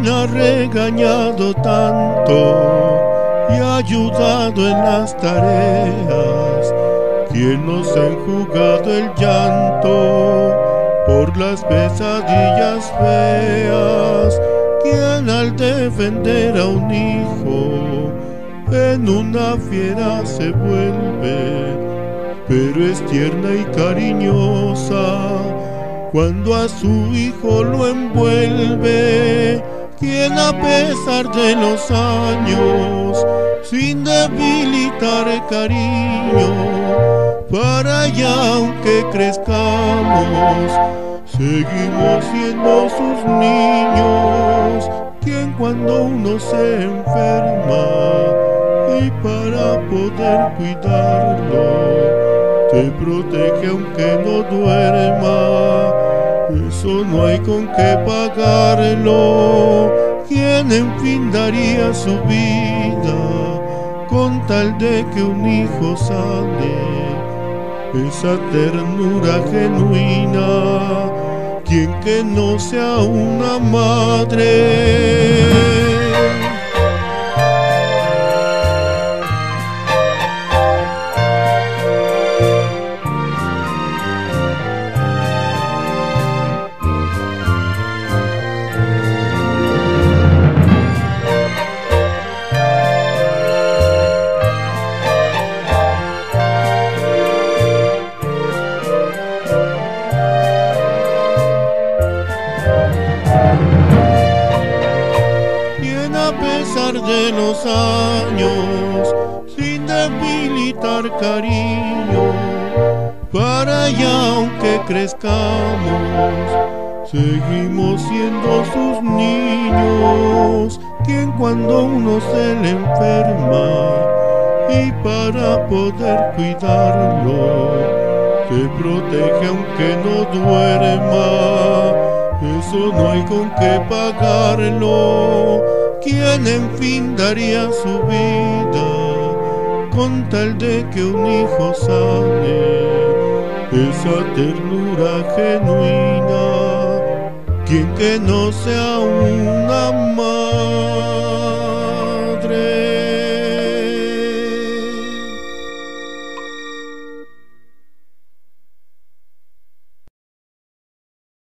¿Quién ha regañado tanto y ayudado en las tareas? ¿Quién nos ha enjugado el llanto por las pesadillas feas? ¿Quién al defender a un hijo en una fiera se vuelve? Pero es tierna y cariñosa cuando a su hijo lo envuelve, quien a pesar de los años, sin debilitar el cariño, para allá aunque crezcamos, seguimos siendo sus niños, quien cuando uno se enferma y para poder cuidarlo, te protege aunque no duerma. Eso no hay con qué pagarlo. ¿Quién en fin daría su vida con tal de que un hijo sane? Esa ternura genuina, quien que no sea una madre. De los años, sin debilitar cariño, para allá aunque crezcamos, seguimos siendo sus niños, quien cuando uno se le enferma y para poder cuidarlo, se protege aunque no duerma. Eso no hay con qué pagarlo ¿Quién en fin daría su vida con tal de que un hijo sane esa ternura genuina? Quien que no sea madre